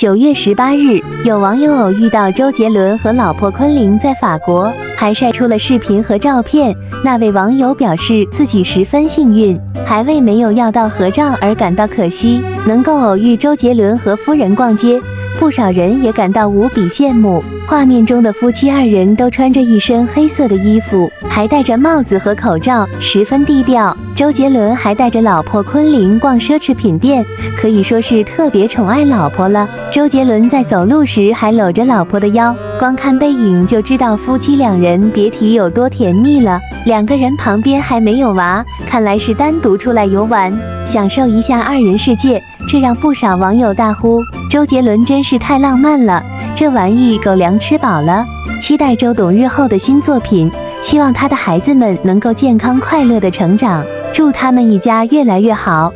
九月十八日，有网友偶遇到周杰伦和老婆昆凌在法国，还晒出了视频和照片。那位网友表示自己十分幸运，还为没有要到合照而感到可惜。能够偶遇周杰伦和夫人逛街，不少人也感到无比羡慕。画面中的夫妻二人都穿着一身黑色的衣服，还戴着帽子和口罩，十分低调。周杰伦还带着老婆昆凌逛奢侈品店，可以说是特别宠爱老婆了。周杰伦在走路时还搂着老婆的腰，光看背影就知道夫妻两人别提有多甜蜜了。两个人旁边还没有娃，看来是单独出来游玩，享受一下二人世界。这让不少网友大呼：周杰伦真是太浪漫了，这玩意狗粮吃饱了。期待周董日后的新作品，希望他的孩子们能够健康快乐的成长。祝他们一家越来越好。